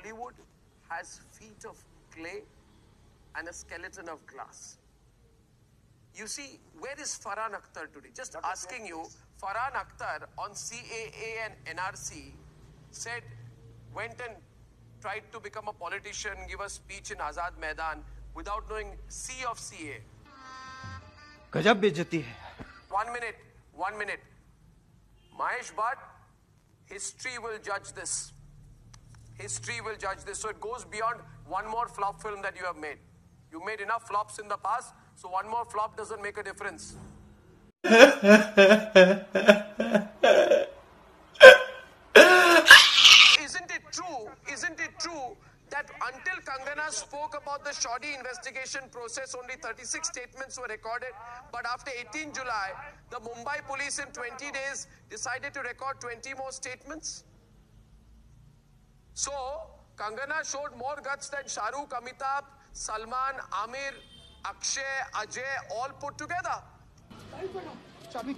Bollywood has feet of clay and a skeleton of glass. You see, where is Farhan Akhtar today? Just Dr. asking you, Farhan Akhtar on CAA and NRC said, went and tried to become a politician, give a speech in Azad Maidan without knowing C of CA. गजब बेइज्जती है One minute, one minute. Mahesh Bhatt, history will judge this. History will judge this. So it goes beyond one more flop film that you have made. You made enough flops in the past, so one more flop doesn't make a difference. Isn't it true? Isn't it true that until Kangana spoke about the shoddy investigation process, only 36 statements were recorded. But after 18 July, the Mumbai police in 20 days decided to record 20 more statements. So, Kangana showed more guts than Shahrukh, Amitabh, Salman, Amir, Akshay, Ajay, all put together. चाबी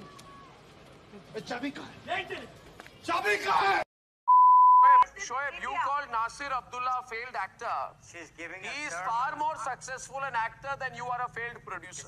चाबी कहाँ है चाबी Shoaib, Shoaib, you called Nasir Abdullah a failed actor. She's giving He is far more successful an actor than you are a failed producer.